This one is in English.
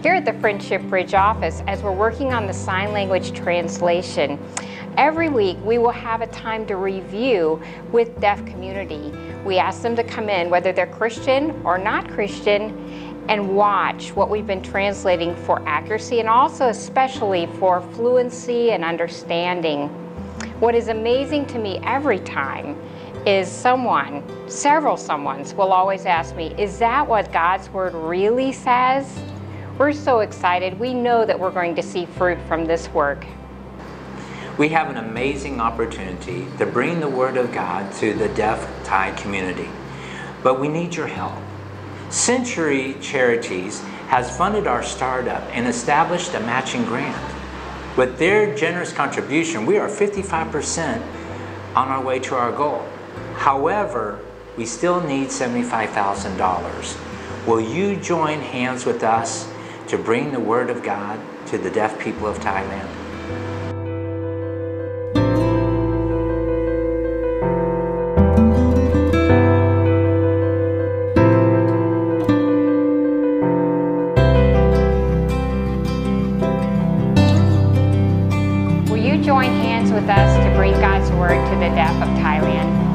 Here at the Friendship Bridge office, as we're working on the sign language translation, every week we will have a time to review with deaf community. We ask them to come in, whether they're Christian or not Christian, and watch what we've been translating for accuracy and also especially for fluency and understanding. What is amazing to me every time is someone, several someones will always ask me, is that what God's Word really says? We're so excited. We know that we're going to see fruit from this work. We have an amazing opportunity to bring the Word of God to the deaf Thai community. But we need your help. Century Charities has funded our startup and established a matching grant. With their generous contribution, we are 55% on our way to our goal. However, we still need $75,000. Will you join hands with us to bring the Word of God to the deaf people of Thailand. Will you join hands with us to bring God's Word to the deaf of Thailand?